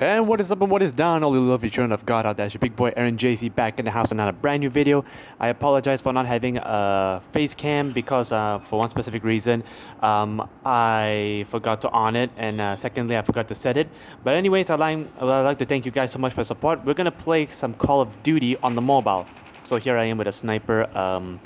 And what is up and what is down, all you lovely children of God out there? It's your big boy Aaron JC back in the house and on a brand new video. I apologize for not having a face cam because uh, for one specific reason, um, I forgot to on it and uh, secondly, I forgot to set it. But anyways, I'd like, I'd like to thank you guys so much for support. We're gonna play some Call of Duty on the mobile. So here I am with a sniper. Um,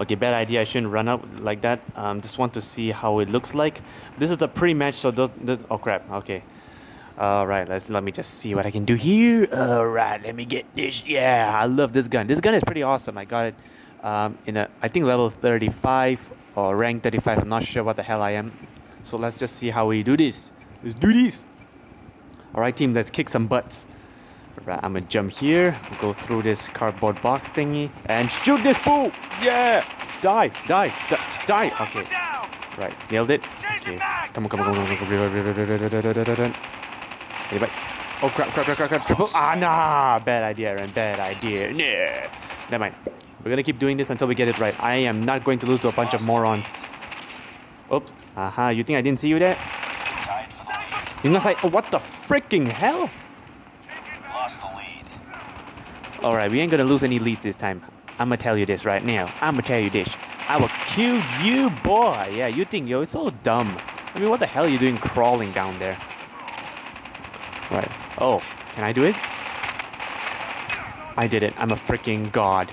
Okay, bad idea. I shouldn't run up like that. Um, just want to see how it looks like. This is a pre-match, so those, oh crap. Okay. All right, let's let me just see what I can do here. All right, let me get this. Yeah, I love this gun. This gun is pretty awesome. I got it um, in a I think level 35 or rank 35. I'm not sure what the hell I am. So let's just see how we do this. Let's do this. All right, team. Let's kick some butts. Right, I'm gonna jump here, go through this cardboard box thingy, and shoot this fool! Yeah! Die, die, die, die! Okay. Right, nailed it. Okay. Come on, come on, come on, come on. Anybody? Oh crap, crap, crap, crap, crap, triple. Ah, nah! Bad idea, Aaron, bad idea. Nah. Never mind. We're gonna keep doing this until we get it right. I am not going to lose to a bunch of morons. Oops. Aha, you think I didn't see you there? You're gonna say, oh, what the freaking hell? Alright, we ain't gonna lose any leads this time. I'ma tell you this right now. I'ma tell you this. I will kill you, boy. Yeah, you think, yo, it's so dumb. I mean, what the hell are you doing crawling down there? Right. Oh, can I do it? I did it. I'm a freaking god.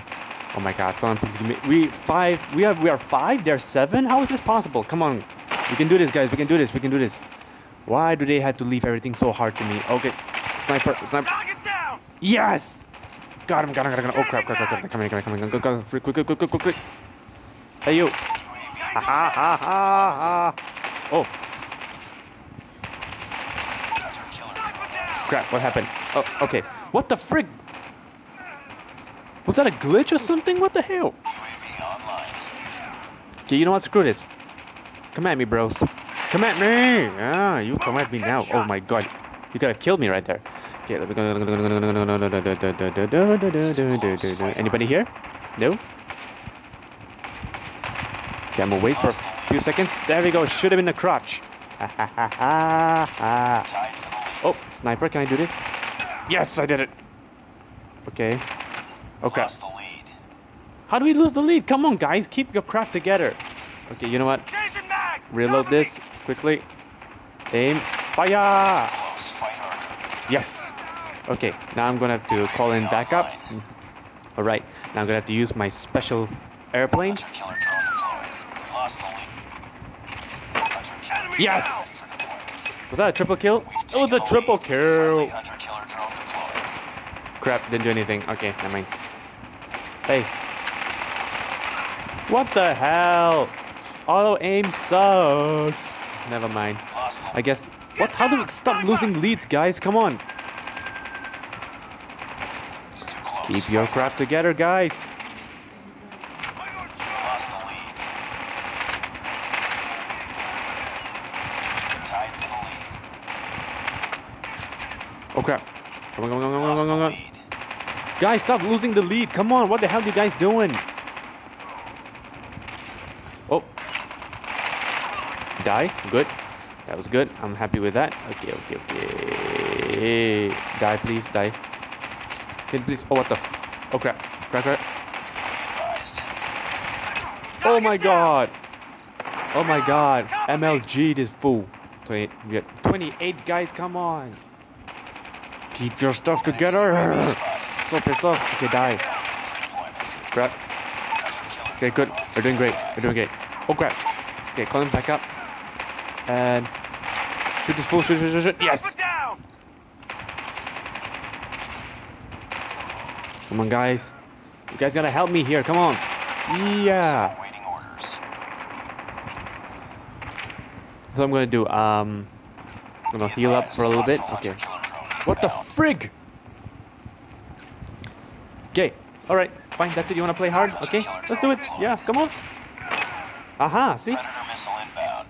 Oh my god, someone please give me... We five... We are, we are five? They're seven? How is this possible? Come on. We can do this, guys. We can do this. We can do this. Why do they have to leave everything so hard to me? Okay. Sniper. Sniper. Yes! Got him, got him, got him. Oh crap, crap, crap, crap. Come here, come here, come here. Go, go, go. Quick, quick, quick, quick, quick, quick. Hey, you. Ha ha ha ha ha. Oh. Crap, what happened? Oh, okay. What the frig? Was that a glitch or something? What the hell? Okay, you know what? Screw this. Come at me, bros. Come at me! Ah, you come at me now. Oh my god. You gotta kill me right there. Okay, let me go. Anybody here? No? Okay, I'm gonna wait for a few seconds. There we go. Shoot him in the crotch. Oh, sniper, can I do this? Yes, I did it. Okay. Okay. How do we lose the lead? Come on, guys. Keep your crap together. Okay, you know what? Reload this quickly. Aim. Fire! Yes. Okay, now I'm gonna have to call in backup. Mm-hmm. Alright, now I'm gonna have to use my special airplane. Yes! Was that a triple kill? It was a triple kill! Crap, didn't do anything. Okay, never mind. Hey. What the hell? Auto aim sucks. Never mind. I guess... What? How do we stop losing leads, guys? Come on. Keep your crap together, guys. Oh crap. Come on, come on, come on, come on, come on. Guys, stop losing the lead. Come on, what the hell are you guys doing? Oh. Die. Good. That was good. I'm happy with that. Okay, okay, okay. Die, please, die. Can please? Oh, what the? oh crap! Crap! Crap! Oh my god! Oh my god! MLG this fool. 28. We got 28 guys. Come on. Keep your stuff together. So pissed off. Okay, die. Crap. Okay, good. We're doing great. We're doing great. Oh crap. Okay, call him back up. And shoot this fool. Shoot, shoot, shoot, shoot. Yes. Come on, guys. You guys gotta help me here. Come on. Yeah. So I'm gonna do, um... I'm gonna heal up for a little bit. Okay. What the frig? Okay. Alright. Fine. That's it. You wanna play hard? Okay. Let's do it. Yeah. Come on. Aha. See?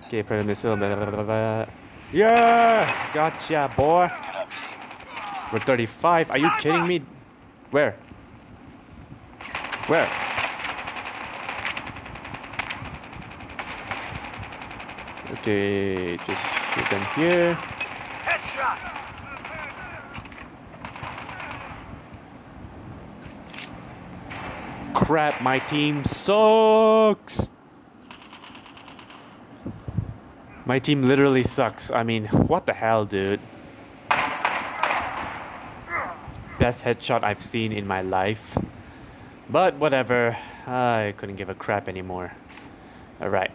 Okay. Predator missile. Blah, blah, blah, yeah. Gotcha, boy. We're 35. Are you kidding me? Where? Where? Okay, just shoot them here. Headshot. Crap, my team sucks. My team literally sucks. I mean, what the hell, dude? Best headshot I've seen in my life. But whatever, I couldn't give a crap anymore. Alright.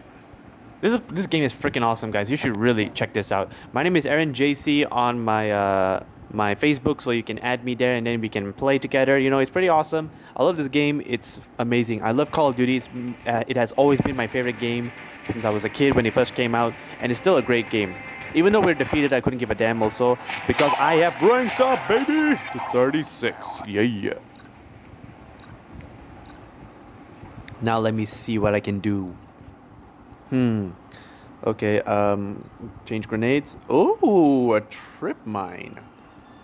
This, is, this game is freaking awesome, guys. You should really check this out. My name is Aaron JC on my uh, my Facebook, so you can add me there and then we can play together. You know, it's pretty awesome. I love this game. It's amazing. I love Call of Duty. Uh, it has always been my favorite game since I was a kid when it first came out, and it's still a great game. Even though we're defeated, I couldn't give a damn also because I have ranked up, baby, to 36. Yeah, yeah. Now let me see what I can do. Hmm. Okay, um, change grenades. Oh, a trip mine.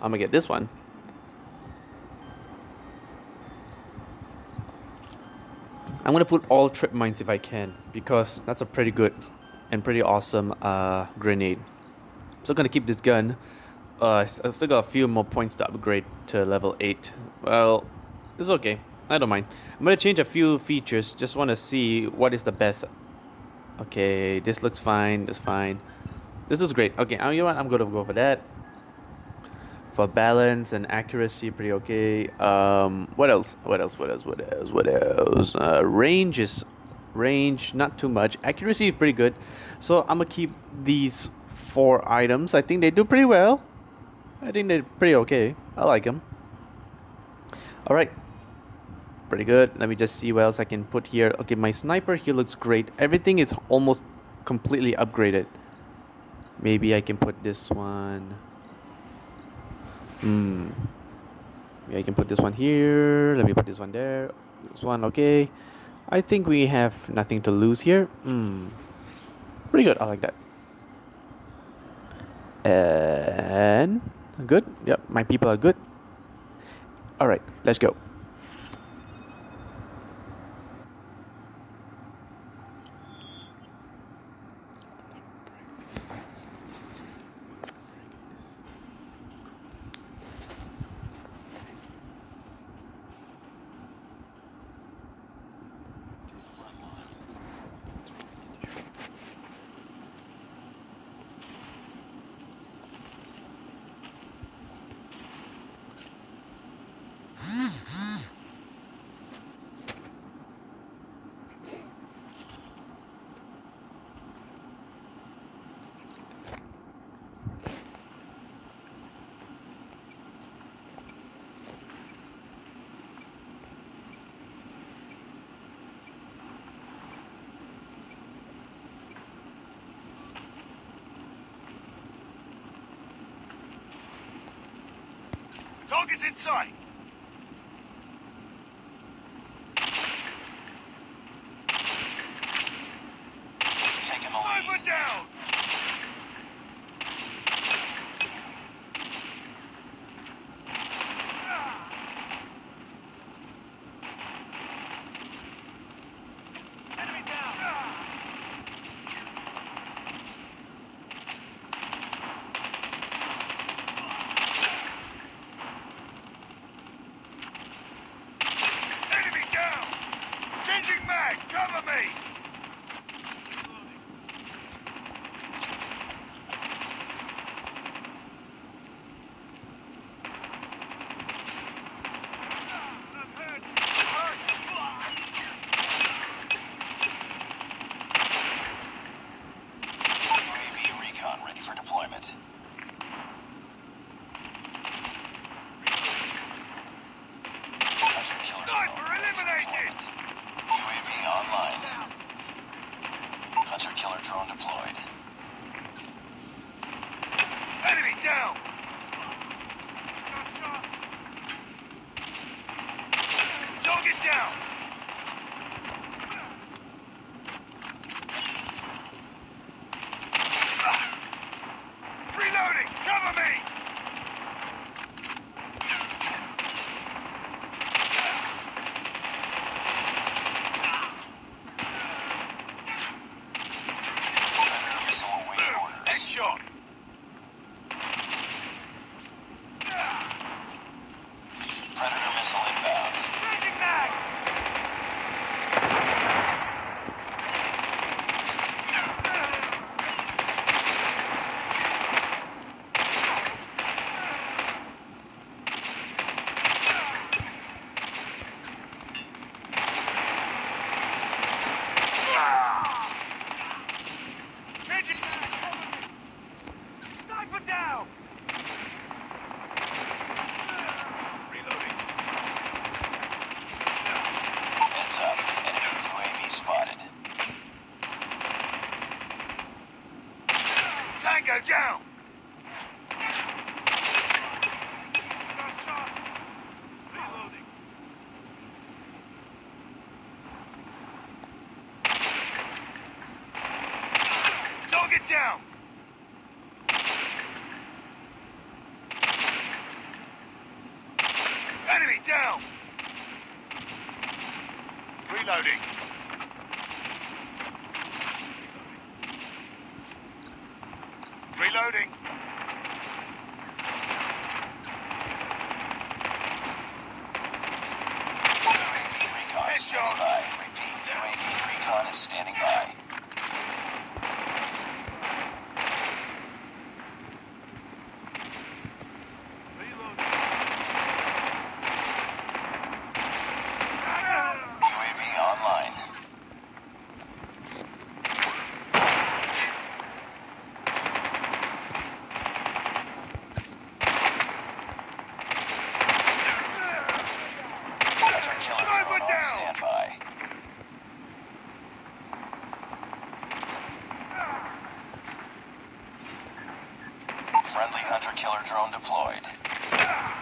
I'm gonna get this one. I'm gonna put all trip mines if I can because that's a pretty good and pretty awesome uh, grenade. I'm still gonna keep this gun. Uh, I still got a few more points to upgrade to level 8. Well, it's okay. I don't mind. I'm gonna change a few features. Just wanna see what is the best. Okay, this looks fine. This fine. This is great. Okay, you know what? I'm gonna go for that for balance and accuracy pretty okay. Um, what else? What else? What else? What else? What else? Uh, range is range not too much. Accuracy is pretty good. So I'm gonna keep these four items. I think they do pretty well. I think they're pretty okay. I like them all right pretty good. Let me just see what else I can put here. Okay my sniper here looks great. Everything is almost completely upgraded. Maybe I can put this one Hmm. Yeah, I can put this one here. Let me put this one there. This one, okay. I think we have nothing to lose here. Hmm. Pretty good. I like that. And good. Yep, my people are good. All right, let's go. Target's in sight. Friendly hunter-killer drone deployed.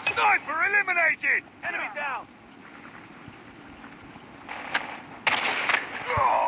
Sniper eliminated! Enemy down! Oh.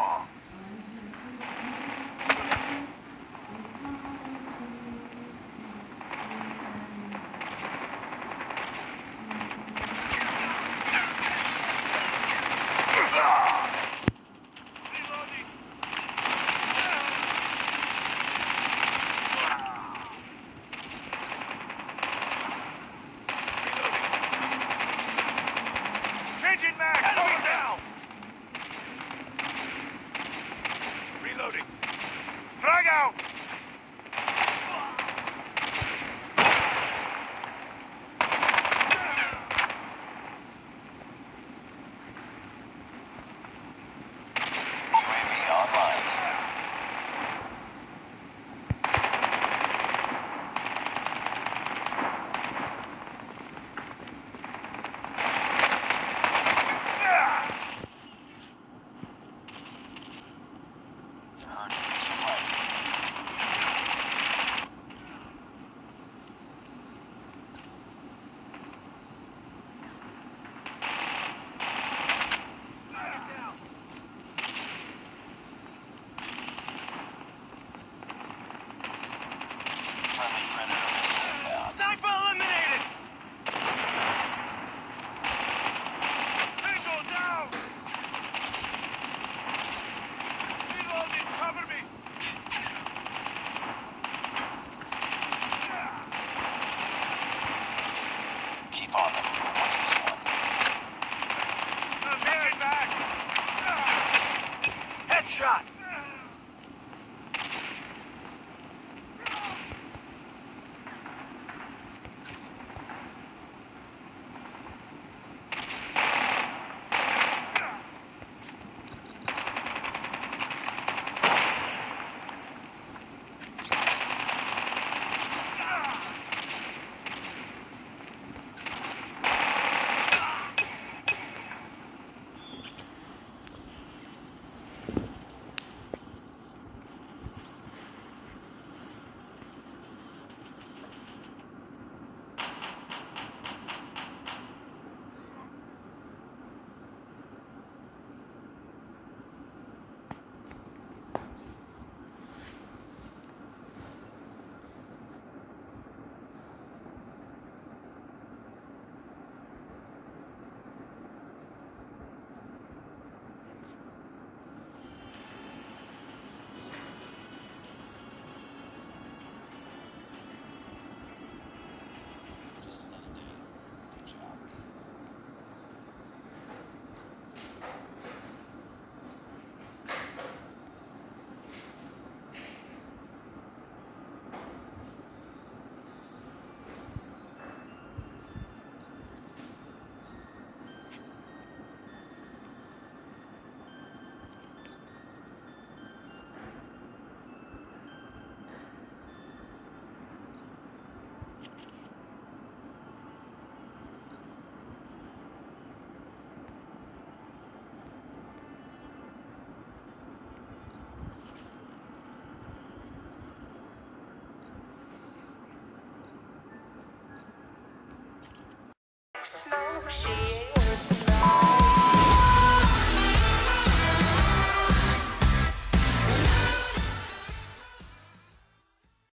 smoke sheep.